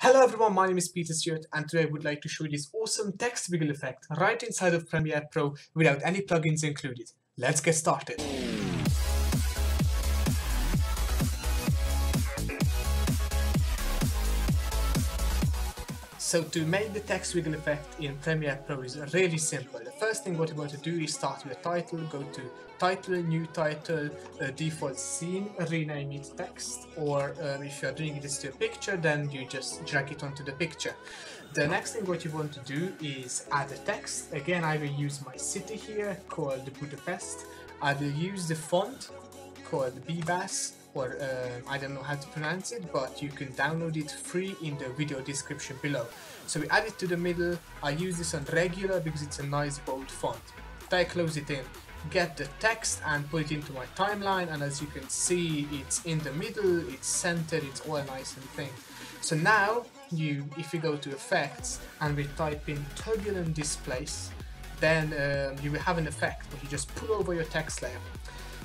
Hello everyone, my name is Peter Stewart and today I would like to show you this awesome text wiggle effect right inside of Premiere Pro without any plugins included. Let's get started. So to make the text wiggle effect in Premiere Pro is really simple. The first thing what you want to do is start with a title, go to title, new title, uh, default scene, rename it text, or um, if you are doing this to a picture, then you just drag it onto the picture. The next thing what you want to do is add a text. Again, I will use my city here called Budapest. I will use the font called Bebas or uh, I don't know how to pronounce it, but you can download it free in the video description below. So we add it to the middle, I use this on regular because it's a nice bold font. I close it in, get the text and put it into my timeline and as you can see it's in the middle, it's centered, it's all nice and thing. So now you, if you go to effects and we type in turbulent displace, then um, you will have an effect but you just pull over your text layer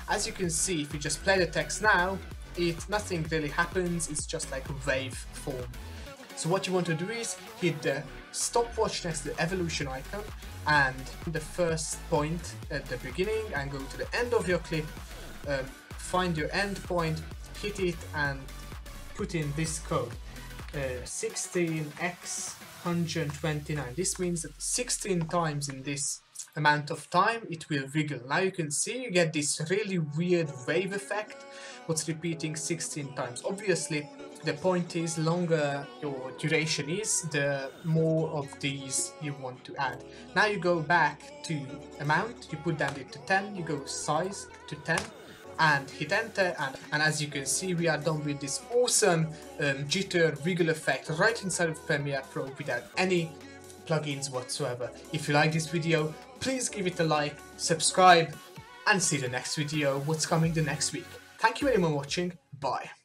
as you can see, if you just play the text now, it nothing really happens, it's just like a wave form. So what you want to do is hit the stopwatch next to the evolution icon and the first point at the beginning and go to the end of your clip, um, find your end point, hit it and put in this code. Uh, 16x129. This means that 16 times in this amount of time it will wiggle. Now you can see you get this really weird wave effect what's repeating 16 times. Obviously the point is longer your duration is the more of these you want to add. Now you go back to amount, you put down it to 10, you go size to 10 and hit enter and, and as you can see we are done with this awesome um, jitter wiggle effect right inside of Premiere Pro without any plugins whatsoever. If you like this video, please give it a like, subscribe, and see the next video, what's coming the next week. Thank you for watching, bye.